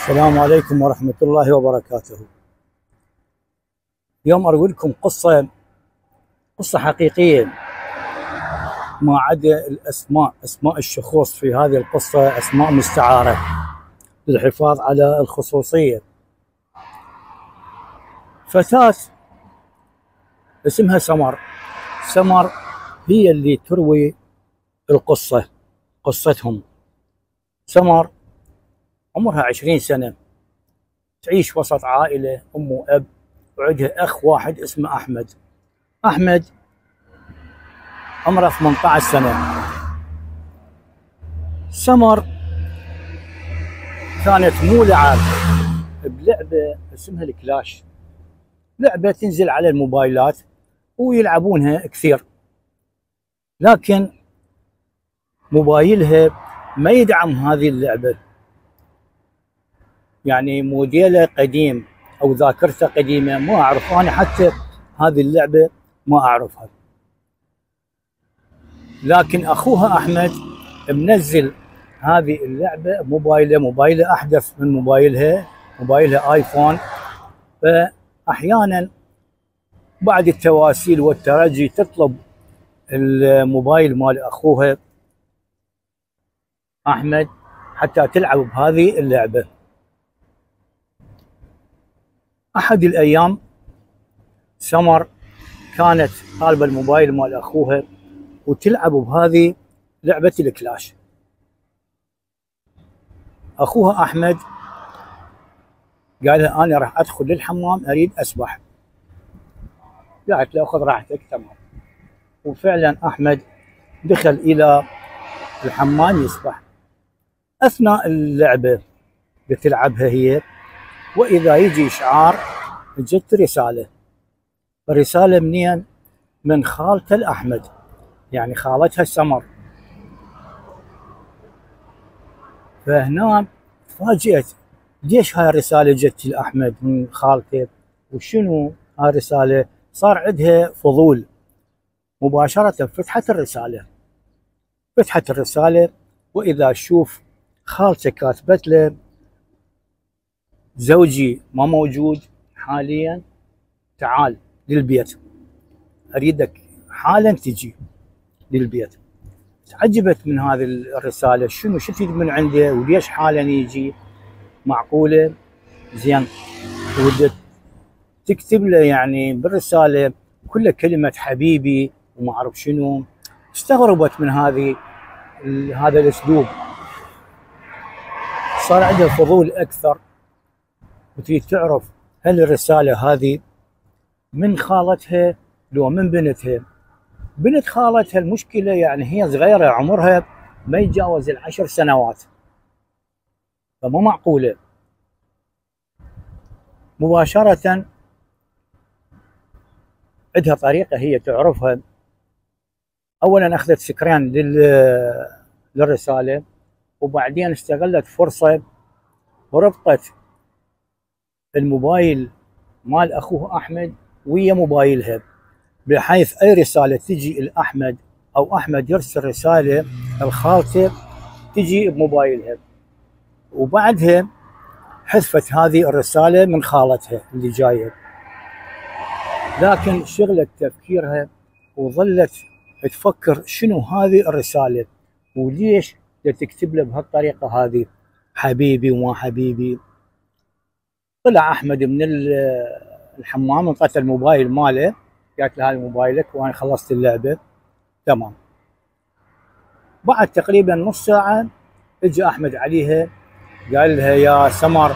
السلام عليكم ورحمة الله وبركاته. اليوم أقول لكم قصة قصة حقيقية ما عدا الأسماء أسماء الشخوص في هذه القصة أسماء مستعارة للحفاظ على الخصوصية. فتاة اسمها سمر سمر هي اللي تروي القصة قصتهم سمر عمرها عشرين سنة. تعيش وسط عائلة أم وأب وعندها أخ واحد اسمه أحمد. أحمد عمره 18 سنة. سمر كانت مولعة بلعبة اسمها الكلاش. لعبة تنزل على الموبايلات ويلعبونها كثير. لكن موبايلها ما يدعم هذه اللعبة. يعني موديلة قديم أو ذاكرته قديمة ما اعرف أنا حتى هذه اللعبة ما أعرفها. لكن أخوها أحمد منزل هذه اللعبة موبايله. موبايله أحدث من موبايلها. موبايلها آيفون. فأحيانا بعد التواسيل والترجي تطلب الموبايل مال أخوها أحمد حتى تلعب بهذه اللعبة. أحد الأيام سمر كانت طالبه الموبايل مال أخوها وتلعب بهذه لعبة الكلاش. أخوها أحمد قال أنا راح أدخل للحمام أريد أسبح. قالت له خذ راحتك تمام. وفعلا أحمد دخل إلى الحمام يسبح. أثناء اللعبة بتلعبها هي وإذا يجي اشعار جت رسالة. الرساله منين؟ من خالته الأحمد. يعني خالتها سمر. فهنا تفاجئت ليش هاي الرسالة جت لأحمد من خالته؟ وشنو هاي الرسالة؟ صار عندها فضول. مباشرة فتحت الرسالة. فتحت الرسالة وإذا شوف خالته كاتبت له زوجي ما موجود حاليا تعال للبيت. أريدك حالا تجي للبيت. تعجبت من هذه الرسالة؟ شنو؟ شو تريد من عنده؟ وليش حالا يجي؟ معقولة؟ زين. ودت تكتب له يعني بالرسالة كل كلمة حبيبي وما أعرف شنو. استغربت من هذه هذا الأسلوب. صار عندها فضول أكثر. وتريد تعرف هل الرسالة هذه من خالتها لو من بنتها. بنت خالتها المشكلة يعني هي صغيرة عمرها ما يتجاوز العشر سنوات. فما معقولة. مباشرة عندها طريقة هي تعرفها. أولا أخذت سكران للرسالة وبعدين استغلت فرصة وربطت الموبايل مال أخوه أحمد ويا موبايلها بحيث أي رسالة تجي لأحمد أو أحمد يرسل رسالة لخالته تجي بموبايلها وبعدها حذفت هذه الرسالة من خالتها اللي جاية. لكن شغلت تفكيرها وظلت تفكر شنو هذه الرسالة وليش تكتب له بهالطريقة هذه؟ حبيبي وما حبيبي. طلع أحمد من الحمام انطته الموبايل ماله. قالت له هذا موبايلك وأنا خلصت اللعبة. تمام. بعد تقريبا نص ساعة اجى أحمد عليها قال لها يا سمر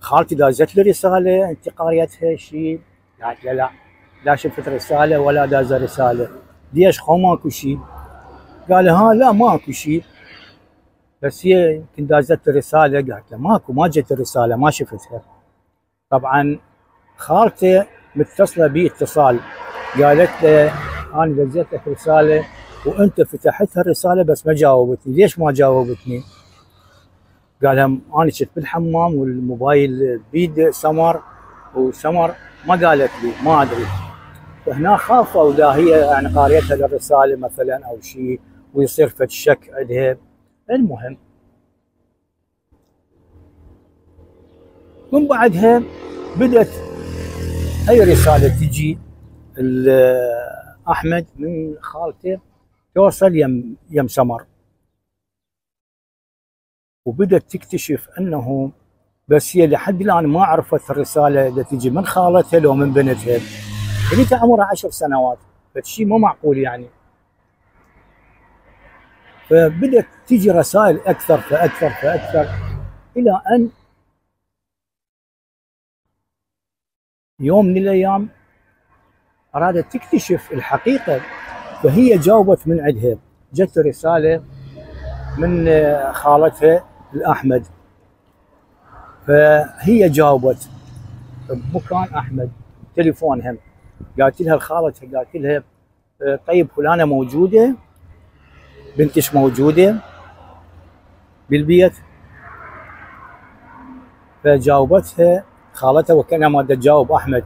خالتي دازت لي رسالة أنت قاريتها شيء قالت له لا لا شفت رسالة ولا داز رسالة. ليش خو ماكو شيء قال ها لا ماكو شيء بس هي يمكن دازت رساله قالت له ماكو ما جت الرسالة ما شفتها طبعا خالته متصلة بي اتصال قالت له أنا دزيت لك رسالة وأنت فتحتها الرساله بس ما جاوبتني. ليش ما جاوبتني؟ قال أنا كنت بالحمام والموبايل بيد سمر وسمر ما قالت لي ما أدري. فهنا خافوا اذا هي يعني قاريتها للرسالة مثلا أو شيء ويصير فد شك عندها المهم من بعدها بدت أي رسالة تجي أحمد من خالته توصل يم يم سمر. وبدت تكتشف أنه بس هي لحد الآن ما عرفت الرسالة اللي تجي من خالتها لو من بنتها. بنتها عمرها عشر سنوات فشيء مو معقول يعني. فبدت تجي رسائل أكثر فأكثر فأكثر إلى أن يوم من الأيام أرادت تكتشف الحقيقة فهي جاوبت من عندها. جت رسالة من خالتها الأحمد. فهي جاوبت. بمكان أحمد تليفون هم قالت لها الخالة قالت لها طيب فلانة موجودة. بنتش موجودة. بالبيت. فجاوبتها خالتها وكأنها ما تجاوب أحمد.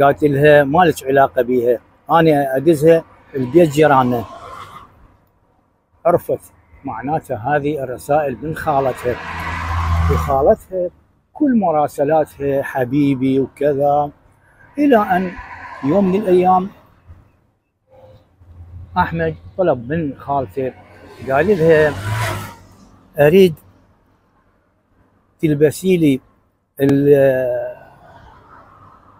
قالت لها ما لك علاقة بيها. أنا ادزها البيت جيراننا عرفت معناتها هذه الرسائل من خالتها. وخالتها كل مراسلاتها حبيبي وكذا إلى أن يوم من الأيام أحمد طلب من خالته قال لها أريد تلبسي لي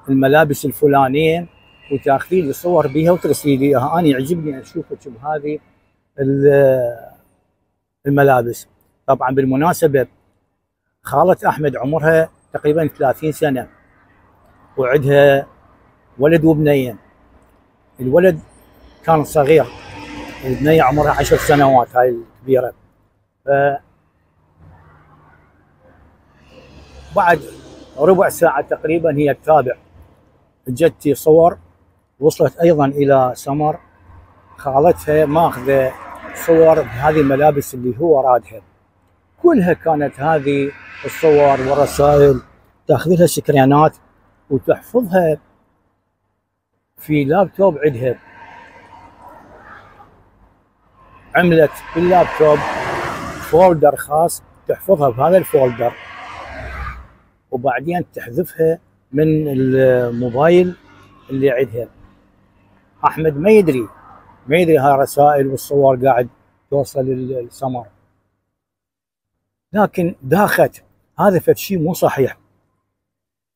الملابس الفلانية وتاخذي لي صور بها وترسلي لي إياها. أنا يعجبني أشوفك بهذه الملابس. طبعا بالمناسبة خالة أحمد عمرها تقريبا 30 سنة وعندها ولد وبنيه الولد كان صغير. البنيه عمرها 10 سنوات هاي الكبيرة. ف بعد ربع ساعة تقريبا هي تتابع جتي صور وصلت أيضا إلى سمر. خالتها ماخذة صور بهذه الملابس اللي هو رادها. كلها كانت هذه الصور والرسائل. تاخذ لها سكرينات وتحفظها في لابتوب عندها. عملت باللابتوب فولدر خاص تحفظها بهذا الفولدر. وبعدين تحذفها من الموبايل اللي عندها أحمد ما يدري ما يدري هاي الرسائل والصور قاعد توصل للسمر. لكن داخت هذا فد شيء مو صحيح.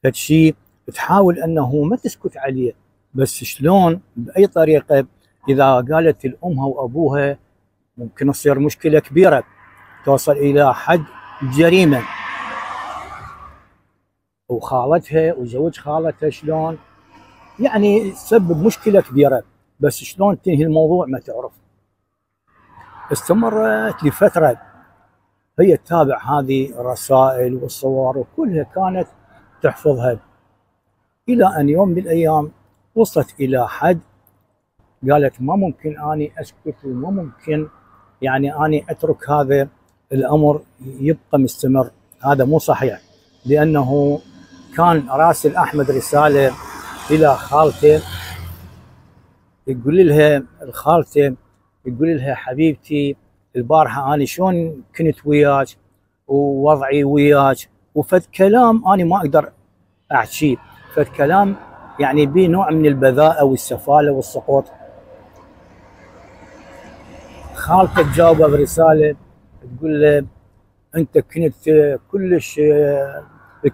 فد شيء تحاول أنه ما تسكت عليه بس شلون بأي طريقة إذا قالت لامها وابوها ممكن تصير مشكلة كبيرة. توصل إلى حد جريمة. وخالتها وزوج خالتها شلون؟ يعني تسبب مشكلة كبيرة. بس شلون تنهي الموضوع ما تعرف. استمرت لفترة. هي تتابع هذه الرسائل والصور وكلها كانت تحفظها. إلى أن يوم من الأيام وصلت إلى حد. قالت ما ممكن أني أسكت وما ممكن يعني أني أترك هذا الأمر يبقى مستمر. هذا مو صحيح لأنه كان راسل أحمد رسالة إلى خالته يقول لها الخالته يقول لها حبيبتي البارحة أنا شلون كنت وياك ووضعي وياك؟ وفد كلام أنا ما أقدر احكيه فد كلام يعني به نوع من البذاءه والسفالة والسقوط. خالته تجاوبه برسالة تقول له أنت كنت كلش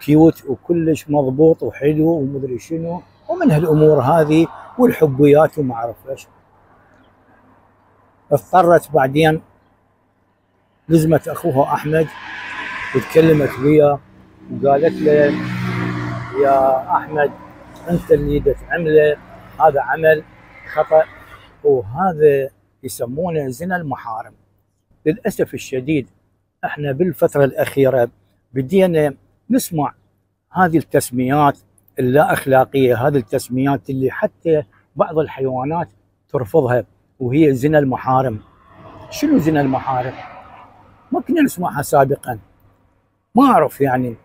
كيوت وكلش مضبوط وحلو ومدري شنو ومن هالأمور هذه والحبيات وما أعرف إيش. اضطرت بعدين لزمت أخوها أحمد وتكلمت وياه وقالت له يا أحمد أنت اللي تعمله هذا عمل خطأ. وهذا يسمونه زنا المحارم. للأسف الشديد إحنا بالفترة الأخيرة بدينا نسمع هذه التسميات اللا أخلاقية هذه التسميات اللي حتى بعض الحيوانات ترفضها وهي زنا المحارم. شنو زنا المحارم؟ ما كنا نسمعها سابقا. ما أعرف يعني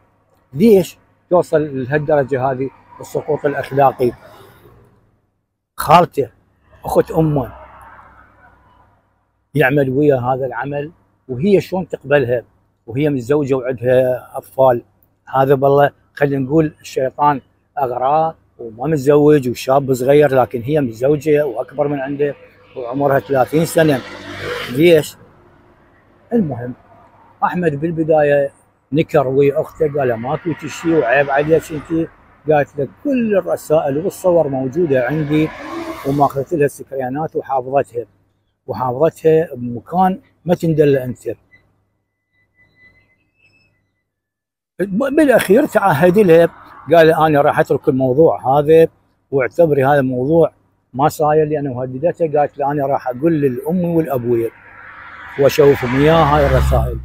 ليش توصل لهالدرجة هذه السقوط الأخلاقي. خالته أخت أمه يعمل ويا هذا العمل وهي شلون تقبلها؟ وهي متزوجة وعندها أطفال. هذا بالله خلينا نقول الشيطان أغراه وما متزوج وشاب صغير لكن هي متزوجة وأكبر من عنده وعمرها 30 سنة. ليش؟ المهم أحمد بالبداية نكر ويا أخته قال ماكو شيء وعيب عليك أنت. قالت له كل الرسائل والصور موجودة عندي وماخذت لها السكريانات وحافظتها. وحافظتها بمكان ما تندل أنت. بالأخير تعهد لها قال أنا راح أترك الموضوع هذا واعتبري هذا الموضوع ما صاير لأنه هددته قالت له أنا راح أقول للأمي والأبويا وأشوفهم اياها هاي الرسائل.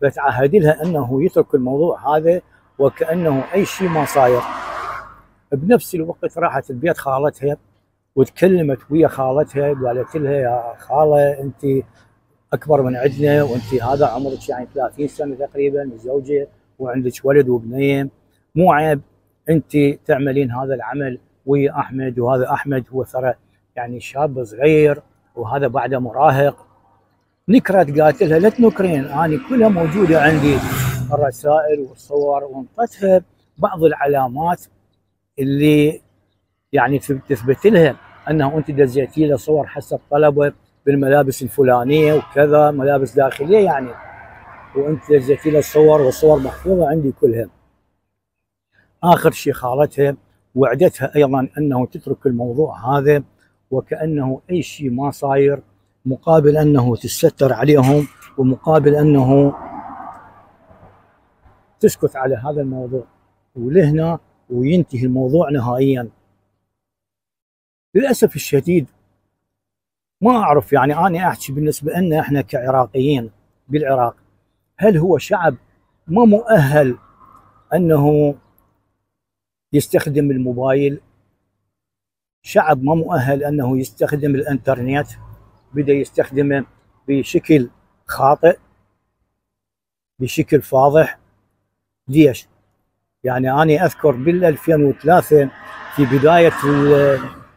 فتعهد لها أنه يترك الموضوع هذا وكأنه أي شيء ما صاير. بنفس الوقت راحت البيت خالتها وتكلمت ويا خالتها قالت لها يا خالة أنت أكبر من عندنا وأنت هذا عمرك يعني 30 سنة تقريبا متزوجه وعندك ولد وبنيه مو عيب أنت تعملين هذا العمل ويا أحمد وهذا أحمد هو ترى يعني شاب صغير وهذا بعده مراهق. نكرت قالت لها لا تنكرين أنا كلها موجودة عندي. الرسائل والصور وانطتها بعض العلامات اللي يعني تثبت لها أنه أنت دزيتي له صور حسب طلبه بالملابس الفلانية وكذا ملابس داخلية يعني. وأنت دزيتي له الصور والصور محفوظة عندي كلها. آخر شيء خالتها وعدتها أيضا أنه تترك الموضوع هذا وكأنه أي شيء ما صاير مقابل أنه تستر عليهم ومقابل أنه تسكت على هذا الموضوع. ولهنا وينتهي الموضوع نهائيا. للأسف الشديد ما أعرف يعني أنا أحكي بالنسبة لنا إحنا كعراقيين بالعراق هل هو شعب ما مؤهل أنه يستخدم الموبايل؟ شعب ما مؤهل أنه يستخدم الإنترنت؟ بدا يستخدمه بشكل خاطئ؟ بشكل فاضح؟ ليش؟ يعني أنا أذكر بال 2003 في بداية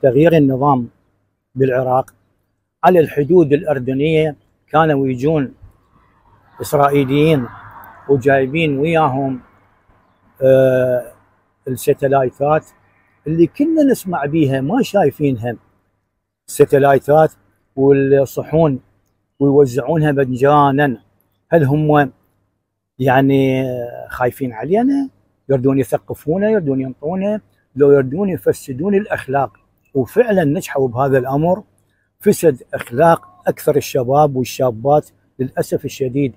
تغيير النظام بالعراق. على الحدود الأردنية كانوا يجون إسرائيليين وجايبين وياهم آه الستلايتات اللي كنا نسمع بيها ما شايفينها. الستلايتات والصحون ويوزعونها مجانا. هل هم يعني خايفين علينا؟ يردون يثقفونا يردون ينطونا. لو يردون يفسدون الأخلاق. وفعلا نجحوا بهذا الأمر. فسد أخلاق أكثر الشباب والشابات للأسف الشديد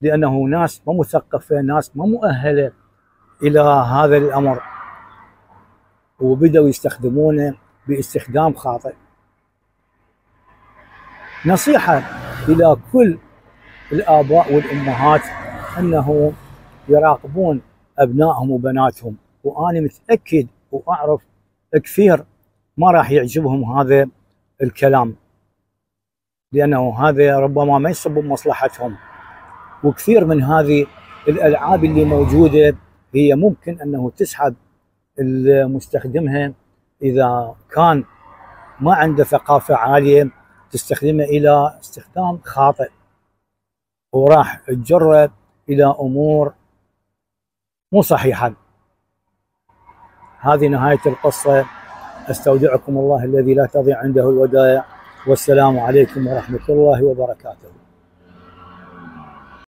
لأنه ناس ما مثقفة ناس ما مؤهلة إلى هذا الأمر وبدأوا يستخدمونه باستخدام خاطئ. نصيحة إلى كل الآباء والأمهات أنه يراقبون أبنائهم وبناتهم وأنا متأكد وأعرف كثير ما راح يعجبهم هذا الكلام. لأنه هذا ربما ما يصب بمصلحتهم وكثير من هذه الألعاب اللي موجودة هي ممكن أنه تسحب المستخدمها إذا كان ما عنده ثقافة عالية تستخدمه إلى استخدام خاطئ وراح تجره إلى أمور مو صحيحة. هذه نهاية القصة. أستودعكم الله الذي لا تضيع عنده الودائع. والسلام عليكم ورحمة الله وبركاته.